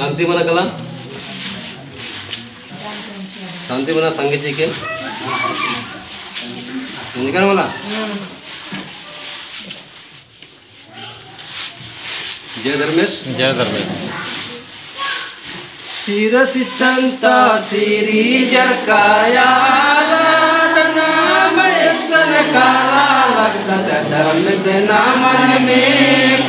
शांती मना कला। शांती म्हणा सांगायची की। निकाल मला जय धर्मेश। जय धर्मेश। शिरसितंत सिरी जरकाया नाम यक्षण काला लगत धर्म के नामन में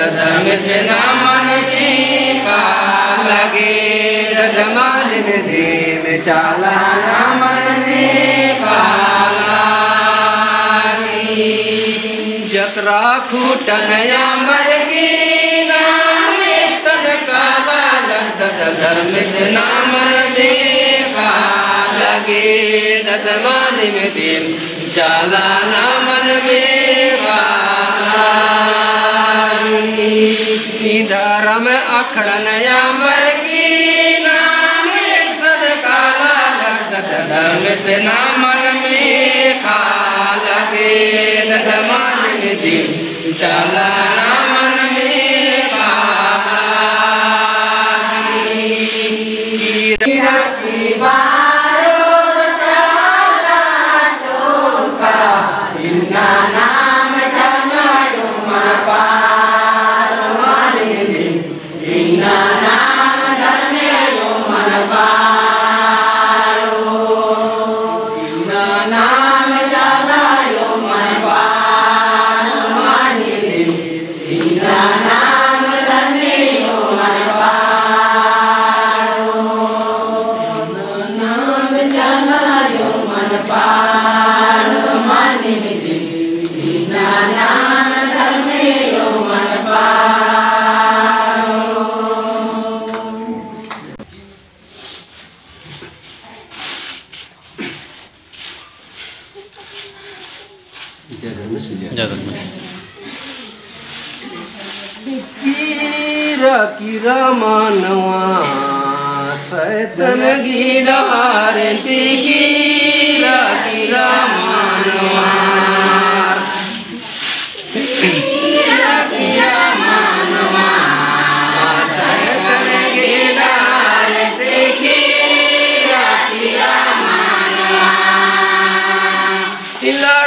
में काला गे दसमान में देव चाला नामन में काला जतरा खूटनया मर की नाम धर्म से नामन देखा लगे में दिन चाला नामन में धर्म अखड़नया मर की नाम एक काला लगत धर्म से नाम में खा लगे, दसमान में दिन, चला नामन कीरा मानवा सैतन गिरा रे कीरा कीरा मानवा। कीरा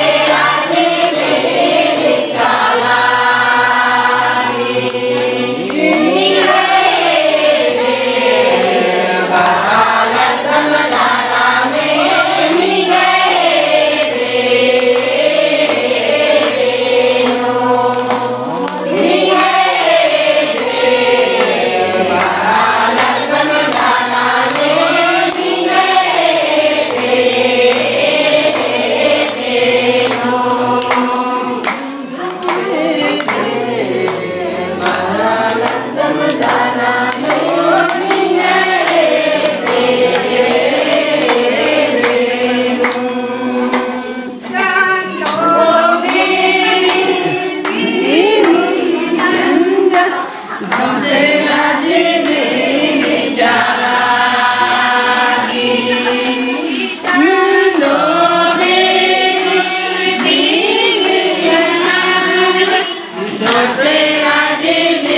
Hare Hare Amen.